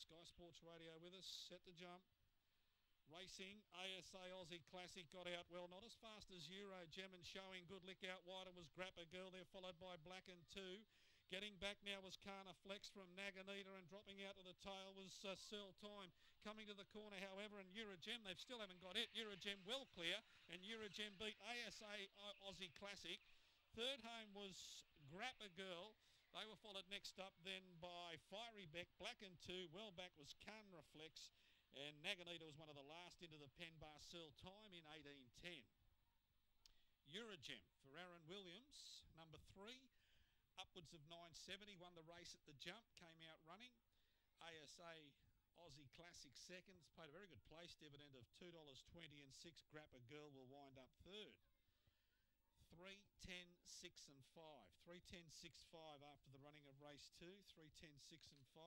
Sky Sports Radio with us. Set the jump. Racing, ASA Aussie Classic got out well, not as fast as Euro Gem and showing good lick out wide and was Grappa Girl there, followed by Black and Two. Getting back now was Kana Flex from Naganita and dropping out to the tail was uh, Searle Time. Coming to the corner, however, and Eurogem, they still haven't got it. Eurogem well clear and Eurogem beat ASA Aussie Classic. Third home was Grappa Girl. They were followed next up then by Fiery Beck, Black and Two. Well back was Can Reflex. And Naganita was one of the last into the Pen Searle time in 1810. Eurogem for Aaron Williams, number three, upwards of 970, won the race at the jump, came out running. ASA Aussie Classic seconds, paid a very good place dividend of $2.20 and six Grappa Girl will wind up third. 3, 10, 6 and 5. 3, 10, 6, 5 after the running of race 2. 3, 10, 6 and 5.